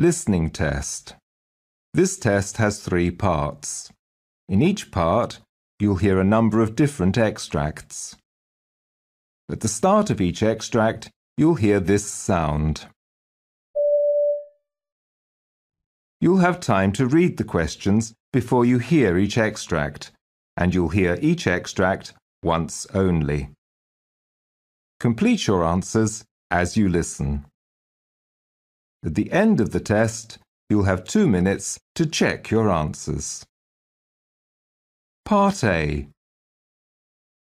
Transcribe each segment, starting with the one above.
Listening test. This test has three parts. In each part, you'll hear a number of different extracts. At the start of each extract, you'll hear this sound. You'll have time to read the questions before you hear each extract, and you'll hear each extract once only. Complete your answers as you listen. At the end of the test, you'll have two minutes to check your answers. Part A.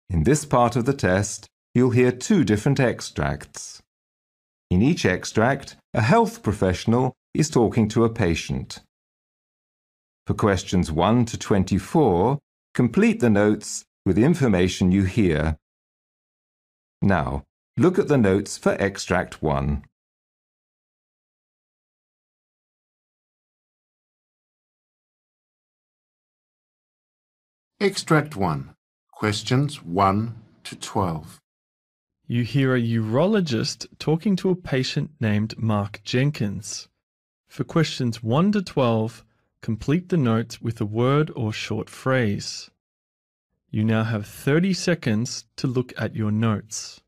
In this part of the test, you'll hear two different extracts. In each extract, a health professional is talking to a patient. For questions 1 to 24, complete the notes with information you hear. Now, look at the notes for extract 1. Extract 1. Questions 1 to 12. You hear a urologist talking to a patient named Mark Jenkins. For questions 1 to 12, complete the notes with a word or short phrase. You now have 30 seconds to look at your notes.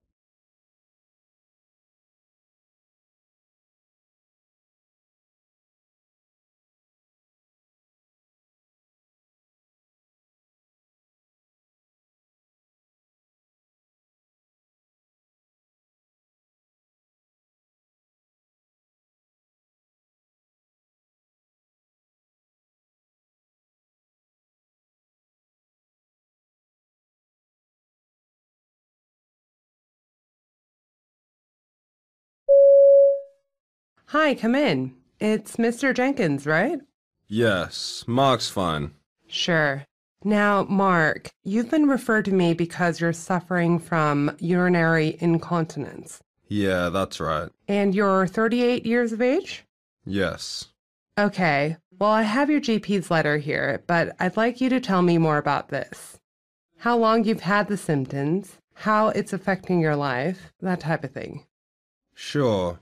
Hi, come in. It's Mr. Jenkins, right? Yes, Mark's fine. Sure. Now, Mark, you've been referred to me because you're suffering from urinary incontinence. Yeah, that's right. And you're 38 years of age? Yes. Okay. Well, I have your GP's letter here, but I'd like you to tell me more about this. How long you've had the symptoms, how it's affecting your life, that type of thing. Sure.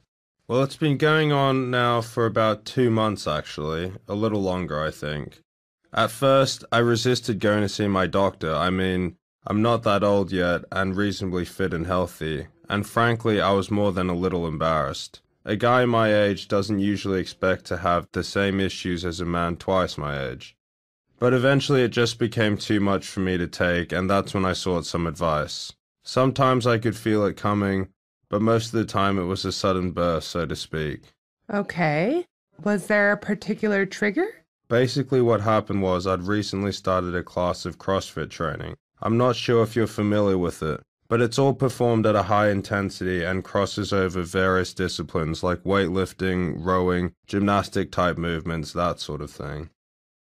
Well, it's been going on now for about two months, actually. A little longer, I think. At first, I resisted going to see my doctor. I mean, I'm not that old yet and reasonably fit and healthy, and frankly, I was more than a little embarrassed. A guy my age doesn't usually expect to have the same issues as a man twice my age. But eventually it just became too much for me to take, and that's when I sought some advice. Sometimes I could feel it coming, but most of the time it was a sudden burst, so to speak. Okay. Was there a particular trigger? Basically, what happened was I'd recently started a class of CrossFit training. I'm not sure if you're familiar with it, but it's all performed at a high intensity and crosses over various disciplines like weightlifting, rowing, gymnastic type movements, that sort of thing.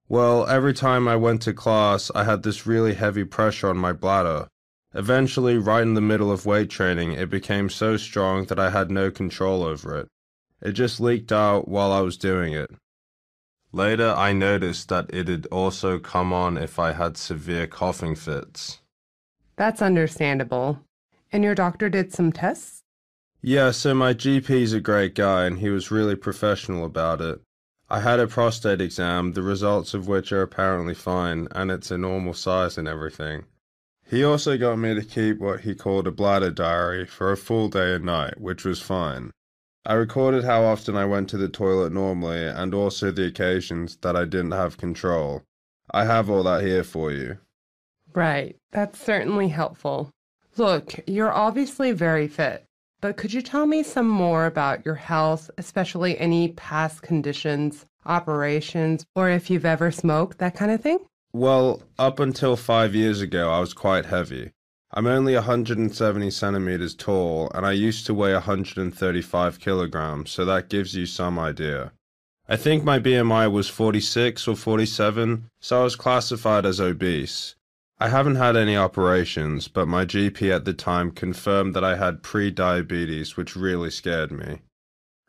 Well, every time I went to class, I had this really heavy pressure on my bladder, Eventually, right in the middle of weight training, it became so strong that I had no control over it. It just leaked out while I was doing it. Later, I noticed that it had also come on if I had severe coughing fits. That's understandable. And your doctor did some tests? Yeah, so my GP's a great guy and he was really professional about it. I had a prostate exam, the results of which are apparently fine, and it's a normal size and everything. He also got me to keep what he called a bladder diary for a full day and night, which was fine. I recorded how often I went to the toilet normally and also the occasions that I didn't have control. I have all that here for you. Right, that's certainly helpful. Look, you're obviously very fit, but could you tell me some more about your health, especially any past conditions, operations, or if you've ever smoked, that kind of thing? Well, up until five years ago, I was quite heavy. I'm only 170 centimeters tall, and I used to weigh 135 kilograms, so that gives you some idea. I think my BMI was 46 or 47, so I was classified as obese. I haven't had any operations, but my GP at the time confirmed that I had pre-diabetes, which really scared me.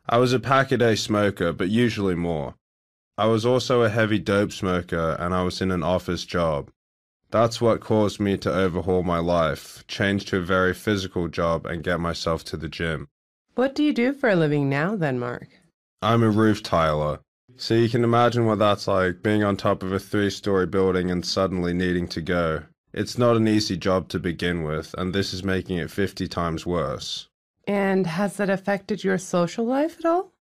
I was a pack-a-day smoker, but usually more. I was also a heavy dope smoker and I was in an office job. That's what caused me to overhaul my life, change to a very physical job, and get myself to the gym. What do you do for a living now, then, Mark? I'm a roof tiler. So you can imagine what that's like being on top of a three story building and suddenly needing to go. It's not an easy job to begin with, and this is making it 50 times worse. And has it affected your social life at all?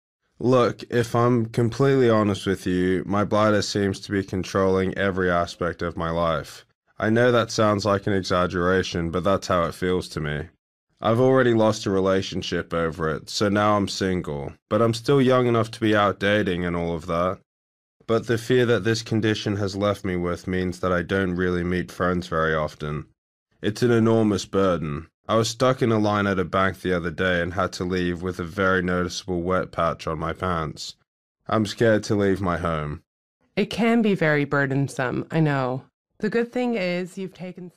Look, if I'm completely honest with you, my bladder seems to be controlling every aspect of my life. I know that sounds like an exaggeration, but that's how it feels to me. I've already lost a relationship over it, so now I'm single, but I'm still young enough to be out dating and all of that. But the fear that this condition has left me with means that I don't really meet friends very often. It's an enormous burden, I was stuck in a line at a bank the other day and had to leave with a very noticeable wet patch on my pants. I'm scared to leave my home. It can be very burdensome, I know. The good thing is you've taken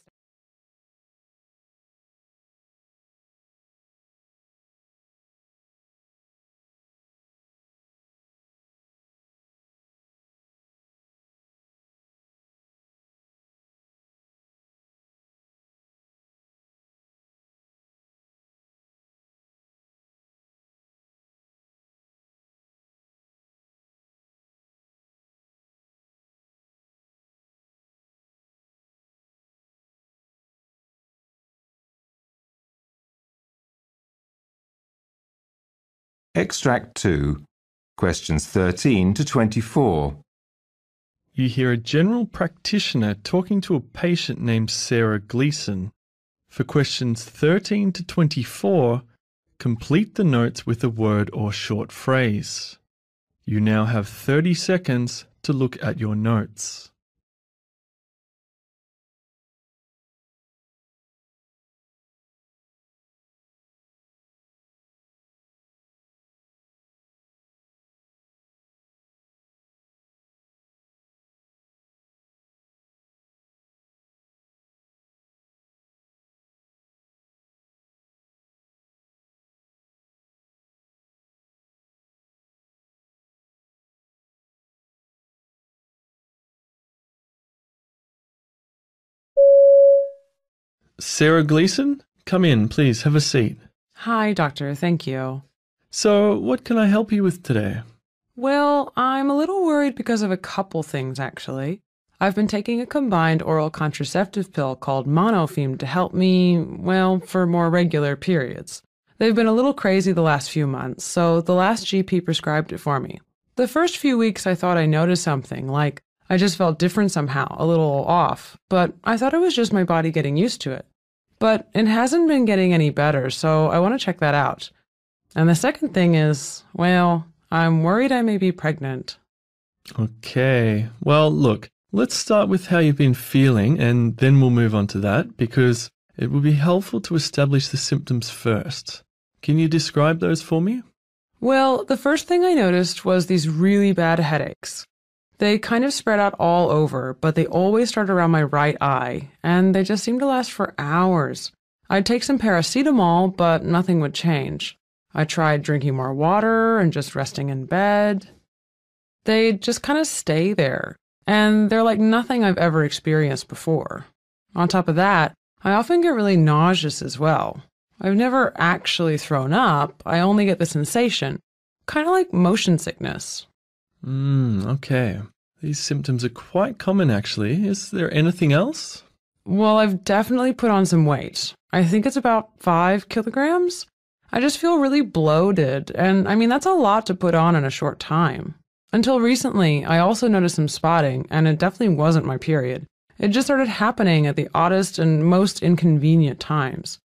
Extract 2, questions 13 to 24. You hear a general practitioner talking to a patient named Sarah Gleeson. For questions 13 to 24, complete the notes with a word or short phrase. You now have 30 seconds to look at your notes. Sarah Gleeson, come in, please. Have a seat. Hi, doctor. Thank you. So, what can I help you with today? Well, I'm a little worried because of a couple things, actually. I've been taking a combined oral contraceptive pill called Monofem to help me, well, for more regular periods. They've been a little crazy the last few months, so the last GP prescribed it for me. The first few weeks, I thought I noticed something, like I just felt different somehow, a little off, but I thought it was just my body getting used to it. But it hasn't been getting any better, so I want to check that out. And the second thing is, well, I'm worried I may be pregnant. Okay. Well, look, let's start with how you've been feeling and then we'll move on to that because it will be helpful to establish the symptoms first. Can you describe those for me? Well, the first thing I noticed was these really bad headaches. They kind of spread out all over, but they always start around my right eye, and they just seem to last for hours. I'd take some paracetamol, but nothing would change. I tried drinking more water and just resting in bed. They just kind of stay there, and they're like nothing I've ever experienced before. On top of that, I often get really nauseous as well. I've never actually thrown up, I only get the sensation, kind of like motion sickness. Mm, okay. These symptoms are quite common, actually. Is there anything else? Well, I've definitely put on some weight. I think it's about five kilograms. I just feel really bloated, and I mean, that's a lot to put on in a short time. Until recently, I also noticed some spotting, and it definitely wasn't my period. It just started happening at the oddest and most inconvenient times.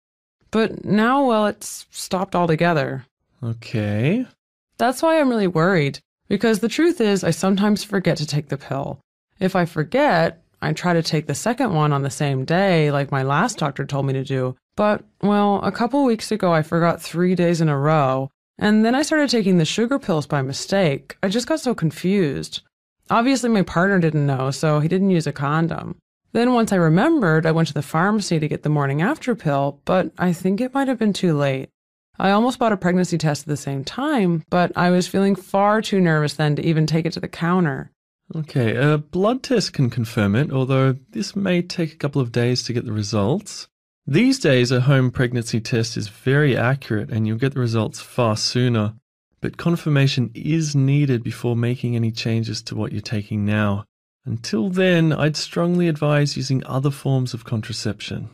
But now, well, it's stopped altogether. Okay. That's why I'm really worried. Because the truth is, I sometimes forget to take the pill. If I forget, I try to take the second one on the same day, like my last doctor told me to do. But, well, a couple weeks ago, I forgot three days in a row. And then I started taking the sugar pills by mistake. I just got so confused. Obviously, my partner didn't know, so he didn't use a condom. Then, once I remembered, I went to the pharmacy to get the morning after pill, but I think it might have been too late. I almost bought a pregnancy test at the same time, but I was feeling far too nervous then to even take it to the counter. Okay, a blood test can confirm it, although this may take a couple of days to get the results. These days, a home pregnancy test is very accurate and you'll get the results far sooner. but confirmation is needed before making any changes to what you're taking now. Until then, I'd strongly advise using other forms of contraception.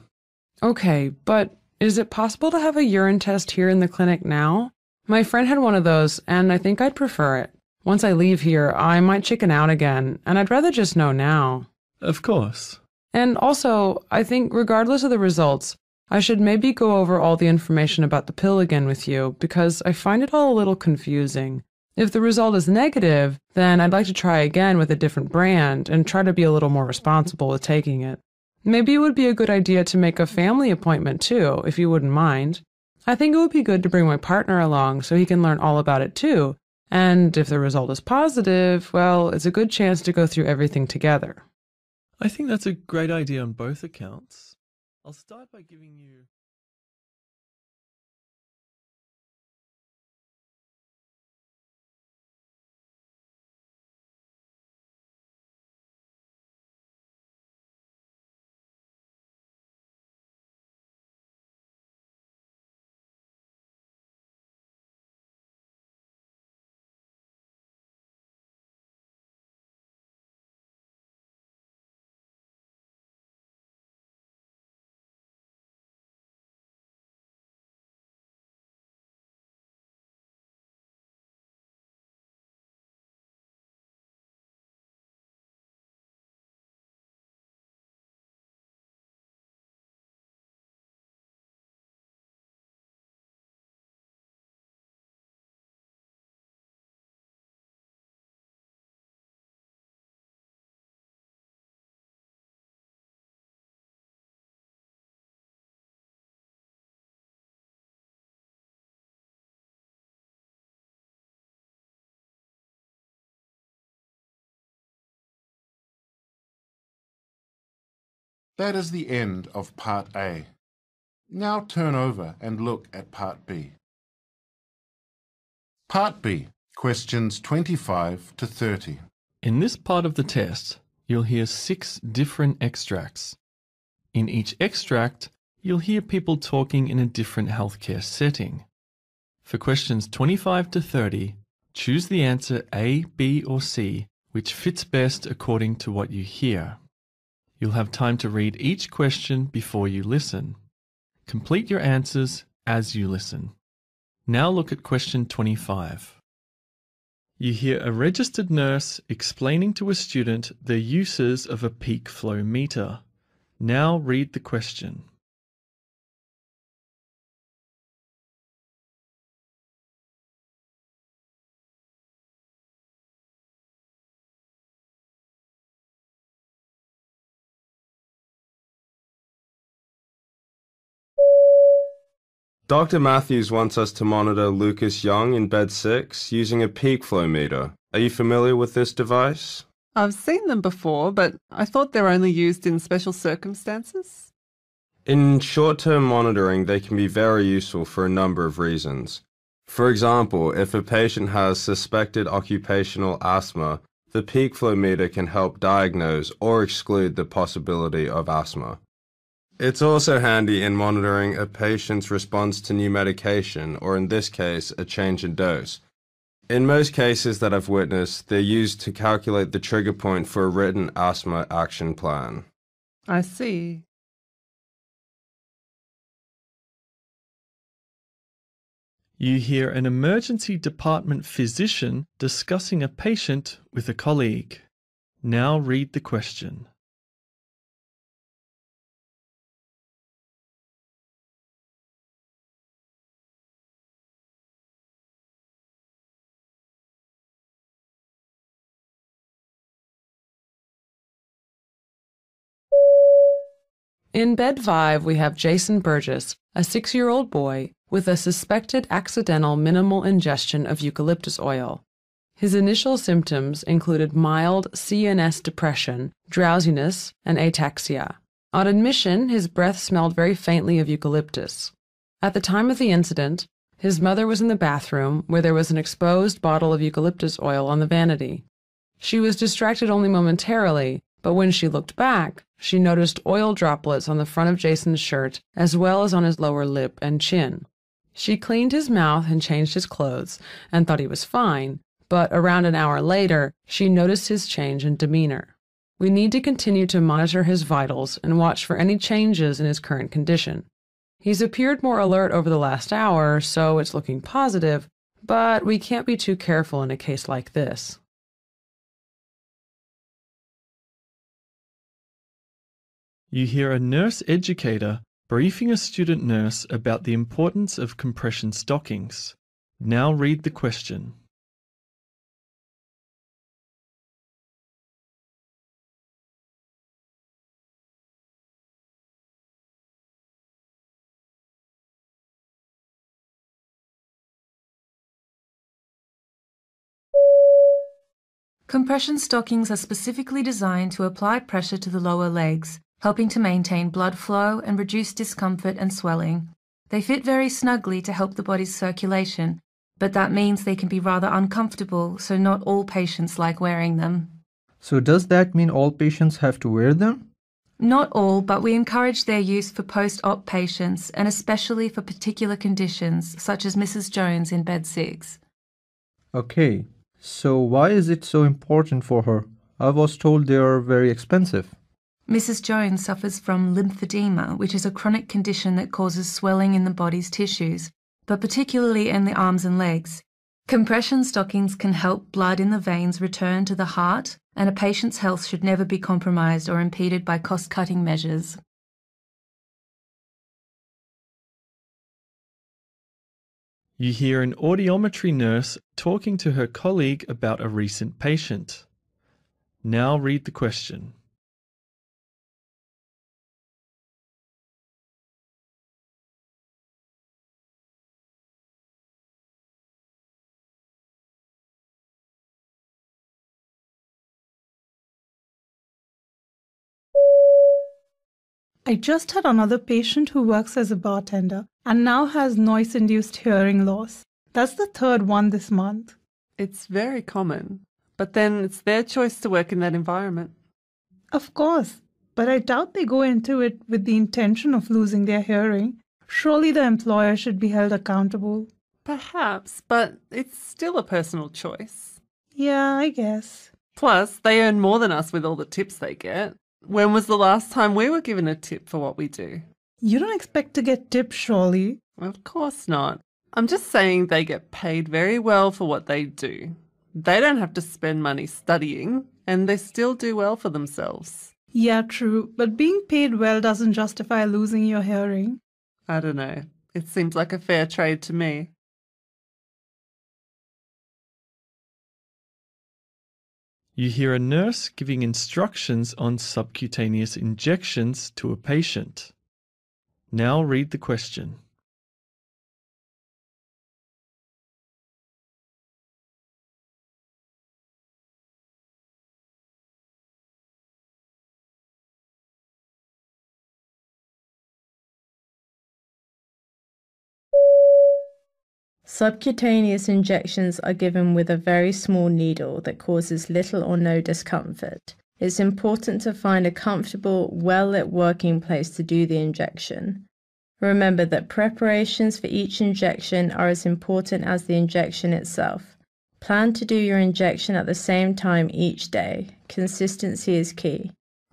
Okay, but is it possible to have a urine test here in the clinic now? My friend had one of those, and I think I'd prefer it. Once I leave here, I might chicken out again, and I'd rather just know now. Of course. And also, I think regardless of the results, I should maybe go over all the information about the pill again with you because I find it all a little confusing. If the result is negative, then I'd like to try again with a different brand and try to be a little more responsible with taking it. Maybe it would be a good idea to make a family appointment too, if you wouldn't mind. I think it would be good to bring my partner along so he can learn all about it too. And if the result is positive, well, it's a good chance to go through everything together. I think that's a great idea on both accounts. I'll start by giving you. That is the end of Part A. Now turn over and look at Part B. Part B, questions 25 to 30. In this part of the test, you'll hear six different extracts. In each extract, you'll hear people talking in a different healthcare setting. For questions 25 to 30, choose the answer A, B, or C, which fits best according to what you hear. You'll have time to read each question before you listen. Complete your answers as you listen. Now look at question 25. You hear a registered nurse explaining to a student the uses of a peak flow meter. Now read the question. Dr. Matthews wants us to monitor Lucas Young in bed 6 using a peak flow meter. Are you familiar with this device? I've seen them before, but I thought they're only used in special circumstances. In short term monitoring, they can be very useful for a number of reasons. For example, if a patient has suspected occupational asthma, the peak flow meter can help diagnose or exclude the possibility of asthma. It's also handy in monitoring a patient's response to new medication, or in this case, a change in dose. In most cases that I've witnessed, they're used to calculate the trigger point for a written asthma action plan. I see. You hear an emergency department physician discussing a patient with a colleague. Now read the question. In bed 5, we have Jason Burgess, a six year old boy with a suspected accidental minimal ingestion of eucalyptus oil. His initial symptoms included mild CNS depression, drowsiness, and ataxia. On admission, his breath smelled very faintly of eucalyptus. At the time of the incident, his mother was in the bathroom where there was an exposed bottle of eucalyptus oil on the vanity. She was distracted only momentarily, but when she looked back, she noticed oil droplets on the front of Jason's shirt as well as on his lower lip and chin. She cleaned his mouth and changed his clothes and thought he was fine, but around an hour later, she noticed his change in demeanor. We need to continue to monitor his vitals and watch for any changes in his current condition. He's appeared more alert over the last hour, so it's looking positive, but we can't be too careful in a case like this. You hear a nurse educator briefing a student nurse about the importance of compression stockings. Now read the question. Compression stockings are specifically designed to apply pressure to the lower legs, helping to maintain blood flow and reduce discomfort and swelling. They fit very snugly to help the body's circulation, but that means they can be rather uncomfortable, so not all patients like wearing them. So, does that mean all patients have to wear them? Not all, but we encourage their use for post op patients and especially for particular conditions, such as Mrs. Jones in bed 6. Okay, so why is it so important for her? I was told they are very expensive. Mrs. Jones suffers from lymphedema, which is a chronic condition that causes swelling in the body's tissues, but particularly in the arms and legs. Compression stockings can help blood in the veins return to the heart, and a patient's health should never be compromised or impeded by cost cutting measures. You hear an audiometry nurse talking to her colleague about a recent patient. Now read the question. I just had another patient who works as a bartender and now has noise induced hearing loss. That's the third one this month. It's very common, but then it's their choice to work in that environment. Of course, but I doubt they go into it with the intention of losing their hearing. Surely the employer should be held accountable. Perhaps, but it's still a personal choice. Yeah, I guess. Plus, they earn more than us with all the tips they get. When was the last time we were given a tip for what we do? You don't expect to get tips, surely. Of course not. I'm just saying they get paid very well for what they do. They don't have to spend money studying, and they still do well for themselves. Yeah, true, but being paid well doesn't justify losing your hearing. I don't know. It seems like a fair trade to me. You hear a nurse giving instructions on subcutaneous injections to a patient. Now read the question. Subcutaneous injections are given with a very small needle that causes little or no discomfort. It's important to find a comfortable, well lit working place to do the injection. Remember that preparations for each injection are as important as the injection itself. Plan to do your injection at the same time each day. Consistency is key.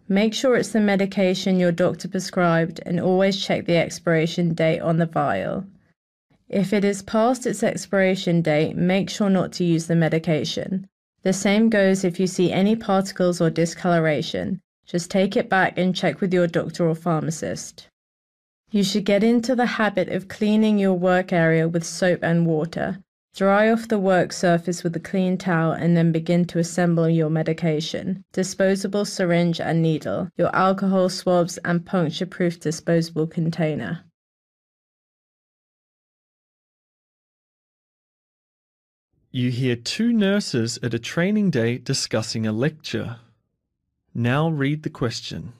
Make sure it's the medication your doctor prescribed and always check the expiration date on the vial. If it is past its expiration date, make sure not to use the medication. The same goes if you see any particles or discoloration. Just take it back and check with your doctor or pharmacist. You should get into the habit of cleaning your work area with soap and water. Dry off the work surface with a clean towel and then begin to assemble your medication, disposable syringe and needle, your alcohol swabs, and puncture proof disposable container. You hear two nurses at a training day discussing a lecture. Now read the question.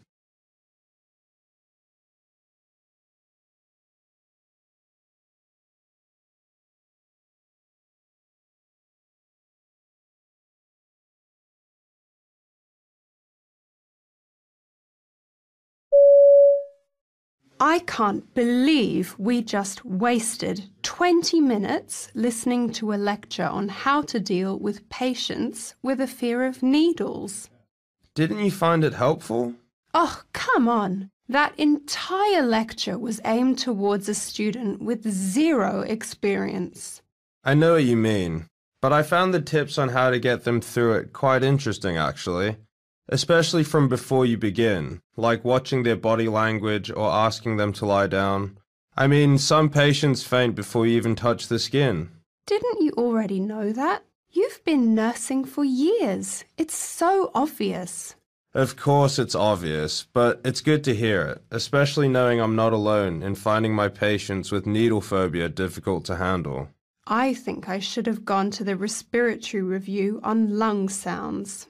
I can't believe we just wasted 20 minutes listening to a lecture on how to deal with patients with a fear of needles. Didn't you find it helpful? Oh, come on. That entire lecture was aimed towards a student with zero experience. I know what you mean, but I found the tips on how to get them through it quite interesting, actually. Especially from before you begin, like watching their body language or asking them to lie down. I mean, some patients faint before you even touch the skin. Didn't you already know that? You've been nursing for years. It's so obvious. Of course, it's obvious, but it's good to hear it, especially knowing I'm not alone in finding my patients with needle phobia difficult to handle. I think I should have gone to the respiratory review on lung sounds.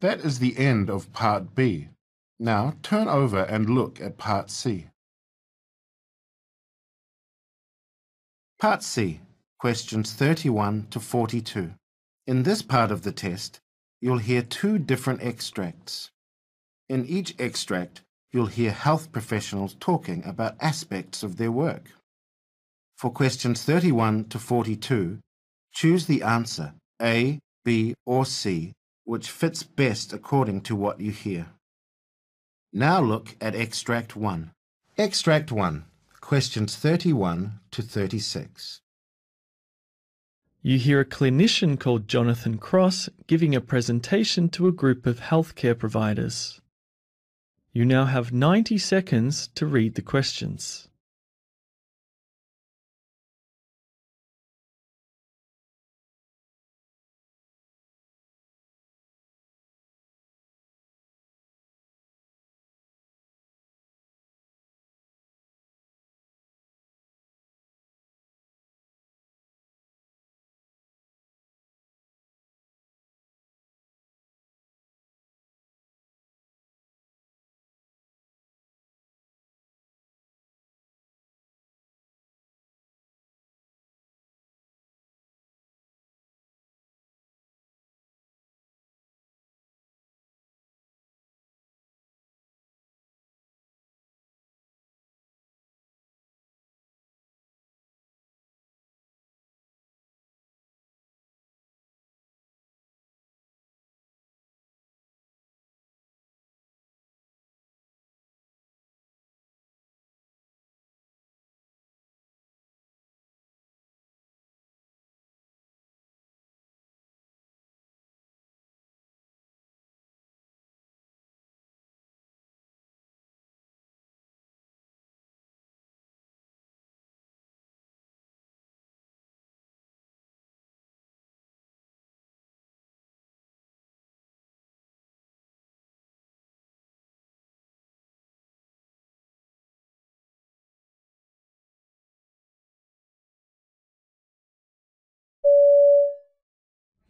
That is the end of Part B. Now turn over and look at Part C. Part C, questions 31 to 42. In this part of the test, you'll hear two different extracts. In each extract, you'll hear health professionals talking about aspects of their work. For questions 31 to 42, choose the answer A, B, or C which fits best according to what you hear. Now look at Extract 1. Extract 1, questions 31 to 36. You hear a clinician called Jonathan Cross giving a presentation to a group of healthcare providers. You now have 90 seconds to read the questions.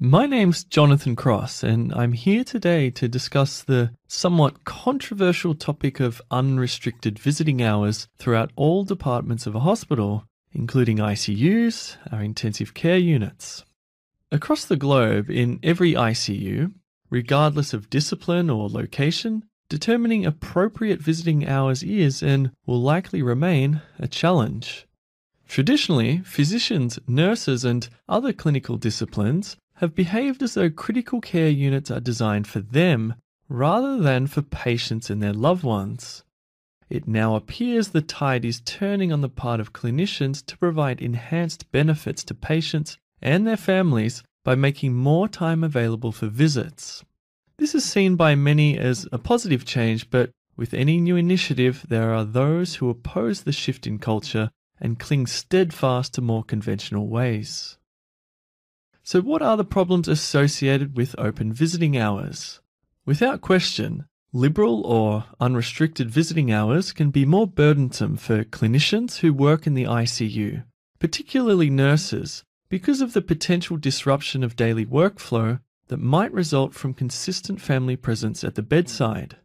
My name's Jonathan Cross, and I'm here today to discuss the somewhat controversial topic of unrestricted visiting hours throughout all departments of a hospital, including ICUs, our intensive care units. Across the globe, in every ICU, regardless of discipline or location, determining appropriate visiting hours is and will likely remain a challenge. Traditionally, physicians, nurses, and other clinical disciplines have behaved as though critical care units are designed for them rather than for patients and their loved ones. It now appears the tide is turning on the part of clinicians to provide enhanced benefits to patients and their families by making more time available for visits. This is seen by many as a positive change, but with any new initiative, there are those who oppose the shift in culture and cling steadfast to more conventional ways. So, what are the problems associated with open visiting hours? Without question, liberal or unrestricted visiting hours can be more burdensome for clinicians who work in the ICU, particularly nurses, because of the potential disruption of daily workflow that might result from consistent family presence at the bedside.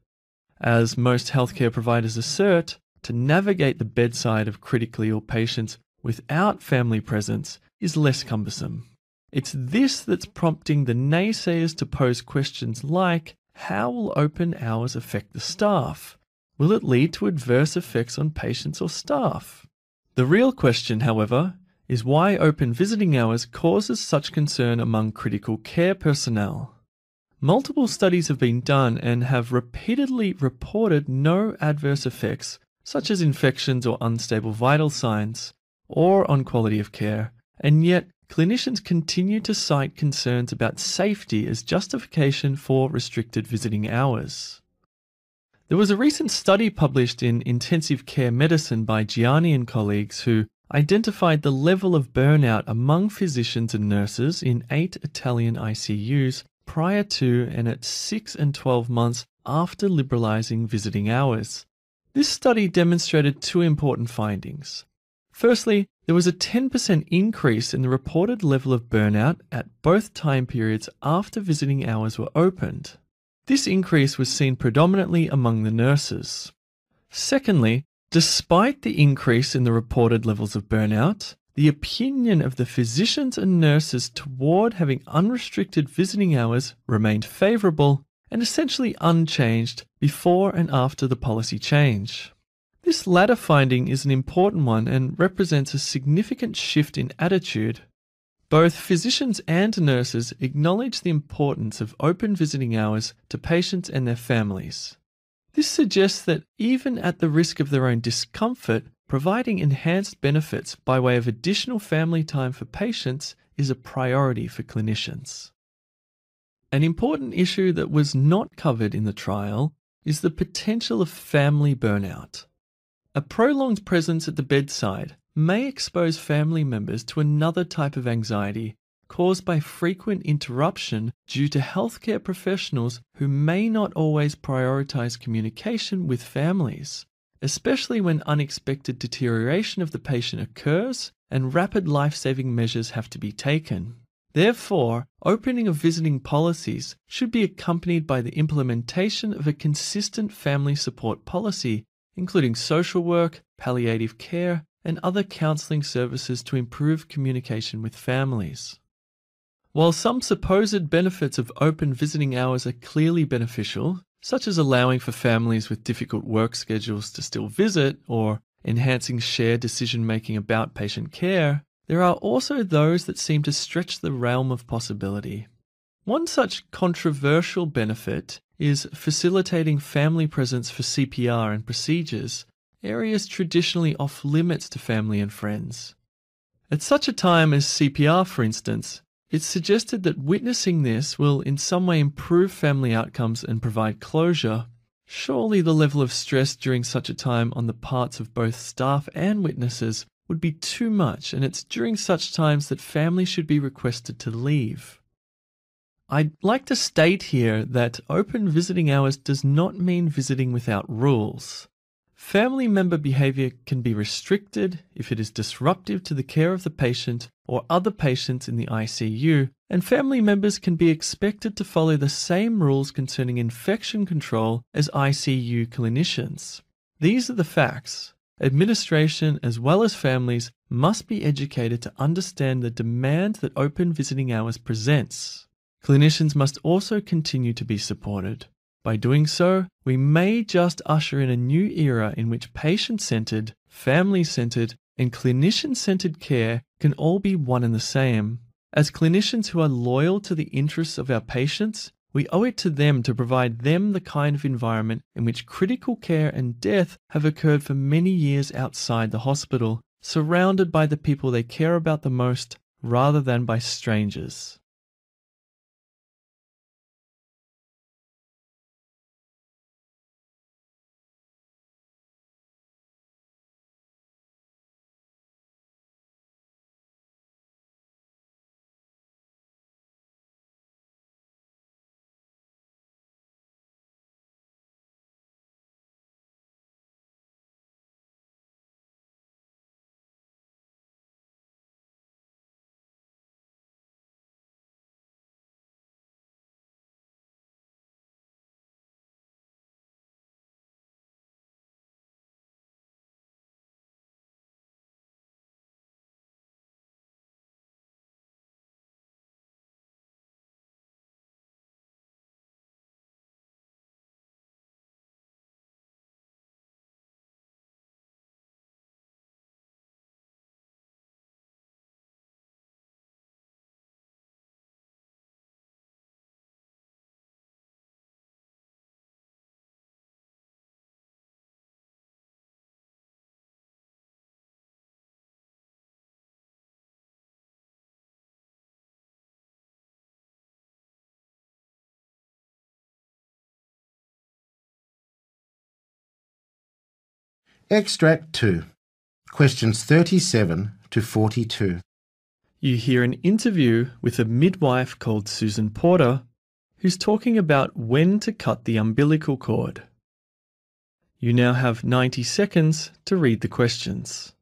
As most healthcare providers assert, to navigate the bedside of critically ill patients without family presence is less cumbersome. It's this that's prompting the naysayers to pose questions like how will open hours affect the staff? Will it lead to adverse effects on patients or staff? The real question, however, is why open visiting hours causes such concern among critical care personnel. Multiple studies have been done and have repeatedly reported no adverse effects such as infections or unstable vital signs, or on quality of care, and yet clinicians continue to cite concerns about safety as justification for restricted visiting hours. There was a recent study published in Intensive Care Medicine by Gianni and colleagues who identified the level of burnout among physicians and nurses in eight Italian ICUs prior to and at 6 and 12 months after liberalizing visiting hours. This study demonstrated two important findings. Firstly, there was a 10% increase in the reported level of burnout at both time periods after visiting hours were opened. This increase was seen predominantly among the nurses. Secondly, despite the increase in the reported levels of burnout, the opinion of the physicians and nurses toward having unrestricted visiting hours remained favourable and essentially unchanged before and after the policy change. This latter finding is an important one and represents a significant shift in attitude. Both physicians and nurses acknowledge the importance of open visiting hours to patients and their families. This suggests that even at the risk of their own discomfort, providing enhanced benefits by way of additional family time for patients is a priority for clinicians. An important issue that was not covered in the trial is the potential of family burnout. A prolonged presence at the bedside may expose family members to another type of anxiety caused by frequent interruption due to healthcare professionals who may not always prioritize communication with families, especially when unexpected deterioration of the patient occurs and rapid life saving measures have to be taken. Therefore, opening of visiting policies should be accompanied by the implementation of a consistent family support policy, including social work, palliative care, and other counselling services to improve communication with families. While some supposed benefits of open visiting hours are clearly beneficial, such as allowing for families with difficult work schedules to still visit or enhancing shared decision making about patient care, there are also those that seem to stretch the realm of possibility. One such controversial benefit is facilitating family presence for CPR and procedures, areas traditionally off limits to family and friends. At such a time as CPR, for instance, it's suggested that witnessing this will in some way improve family outcomes and provide closure. Surely the level of stress during such a time on the parts of both staff and witnesses would be too much, and it's during such times that families should be requested to leave. I'd like to state here that open visiting hours does not mean visiting without rules. Family member behavior can be restricted if it is disruptive to the care of the patient or other patients in the ICU and family members can be expected to follow the same rules concerning infection control as ICU clinicians. These are the facts. Administration, as well as families, must be educated to understand the demand that open visiting hours presents. Clinicians must also continue to be supported. By doing so, we may just usher in a new era in which patient centered, family centered, and clinician centered care can all be one and the same. As clinicians who are loyal to the interests of our patients, we owe it to them to provide them the kind of environment in which critical care and death have occurred for many years outside the hospital, surrounded by the people they care about the most rather than by strangers. Extract 2. Questions 37 to 42. You hear an interview with a midwife called Susan Porter who's talking about when to cut the umbilical cord. You now have 90 seconds to read the questions.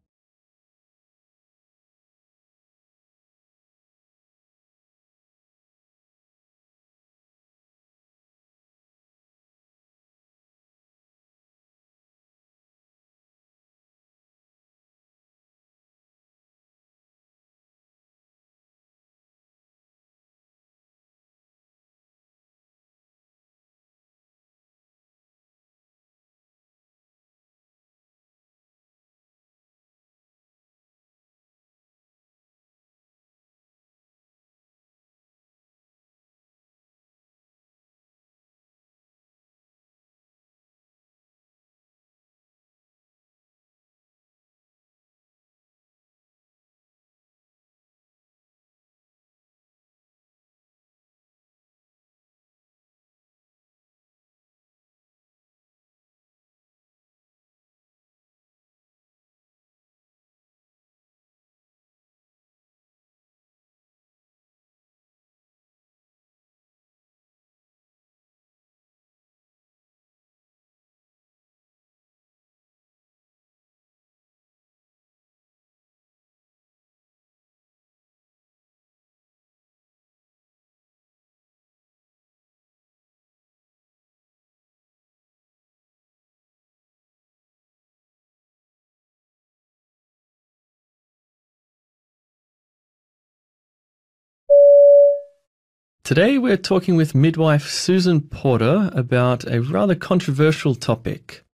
Today we're talking with midwife Susan Porter about a rather controversial topic.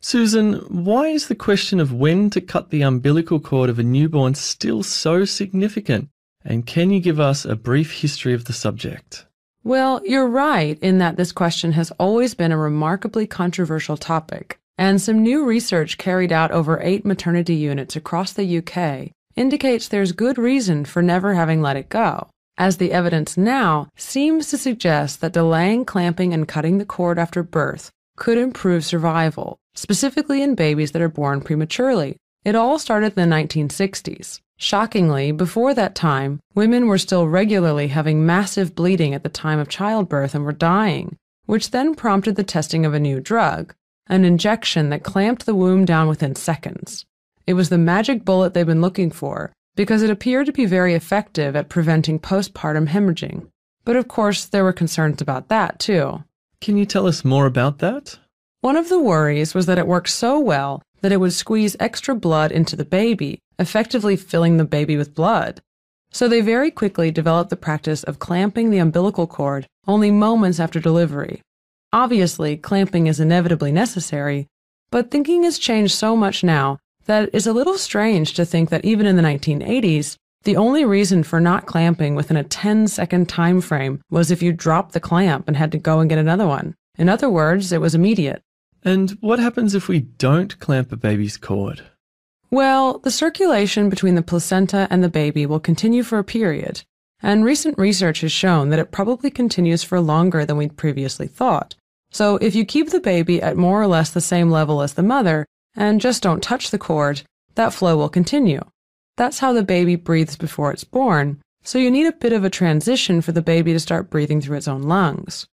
Susan, why is the question of when to cut the umbilical cord of a newborn still so significant? And can you give us a brief history of the subject? Well, you're right in that this question has always been a remarkably controversial topic, and some new research carried out over eight maternity units across the UK indicates there's good reason for never having let it go as the evidence now seems to suggest that delaying clamping and cutting the cord after birth could improve survival, specifically in babies that are born prematurely. It all started in the 1960s. Shockingly, before that time, women were still regularly having massive bleeding at the time of childbirth and were dying, which then prompted the testing of a new drug, an injection that clamped the womb down within seconds. It was the magic bullet they've been looking for, because it appeared to be very effective at preventing postpartum hemorrhaging. But of course, there were concerns about that too. Can you tell us more about that? One of the worries was that it worked so well that it would squeeze extra blood into the baby, effectively filling the baby with blood. So they very quickly developed the practice of clamping the umbilical cord only moments after delivery. Obviously, clamping is inevitably necessary, but thinking has changed so much now that it's a little strange to think that even in the 1980s, the only reason for not clamping within a 10 second time frame was if you dropped the clamp and had to go and get another one. In other words, it was immediate. And what happens if we don't clamp a baby's cord? Well, the circulation between the placenta and the baby will continue for a period, and recent research has shown that it probably continues for longer than we'd previously thought. So if you keep the baby at more or less the same level as the mother, and just don't touch the cord, that flow will continue. That's how the baby breathes before it's born, so you need a bit of a transition for the baby to start breathing through its own lungs.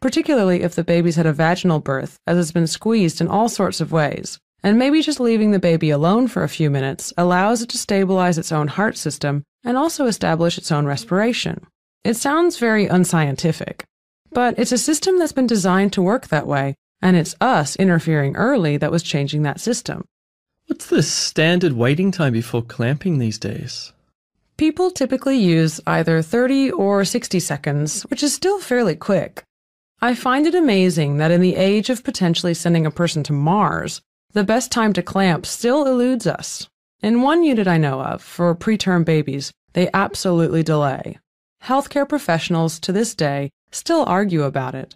Particularly if the baby's had a vaginal birth, as it's been squeezed in all sorts of ways, and maybe just leaving the baby alone for a few minutes allows it to stabilize its own heart system and also establish its own respiration. It sounds very unscientific, but it's a system that's been designed to work that way, and it's us interfering early that was changing that system. What's the standard waiting time before clamping these days? People typically use either 30 or 60 seconds, which is still fairly quick. I find it amazing that in the age of potentially sending a person to Mars, the best time to clamp still eludes us. In one unit I know of, for preterm babies, they absolutely delay. Healthcare professionals to this day still argue about it.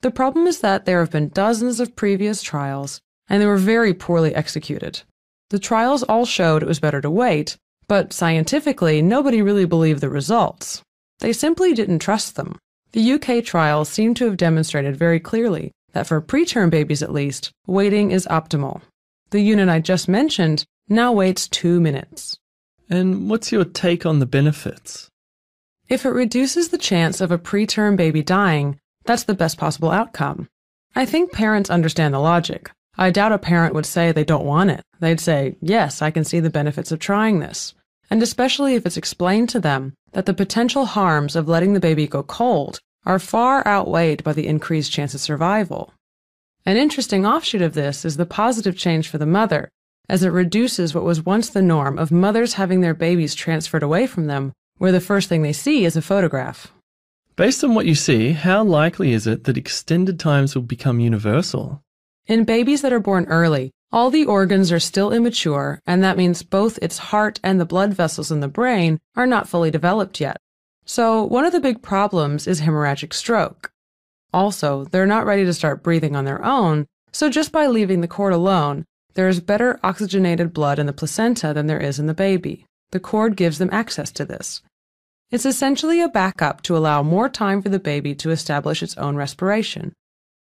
The problem is that there have been dozens of previous trials, and they were very poorly executed. The trials all showed it was better to wait, but scientifically, nobody really believed the results. They simply didn't trust them. The UK trials seem to have demonstrated very clearly that for preterm babies at least, waiting is optimal. The unit I just mentioned now waits two minutes. And what's your take on the benefits? If it reduces the chance of a preterm baby dying, that's the best possible outcome. I think parents understand the logic. I doubt a parent would say they don't want it. They'd say, yes, I can see the benefits of trying this. And especially if it's explained to them that the potential harms of letting the baby go cold are far outweighed by the increased chance of survival. An interesting offshoot of this is the positive change for the mother, as it reduces what was once the norm of mothers having their babies transferred away from them, where the first thing they see is a photograph. Based on what you see, how likely is it that extended times will become universal? In babies that are born early, all the organs are still immature, and that means both its heart and the blood vessels in the brain are not fully developed yet. So, one of the big problems is hemorrhagic stroke. Also, they're not ready to start breathing on their own, so just by leaving the cord alone, there is better oxygenated blood in the placenta than there is in the baby. The cord gives them access to this. It's essentially a backup to allow more time for the baby to establish its own respiration.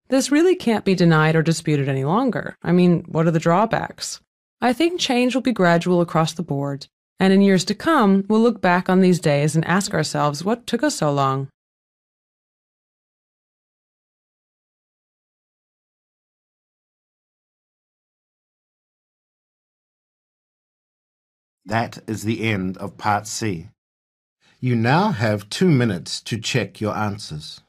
This really can't be denied or disputed any longer. I mean, what are the drawbacks? I think change will be gradual across the board, and in years to come, we'll look back on these days and ask ourselves what took us so long. That is the end of Part C. You now have two minutes to check your answers.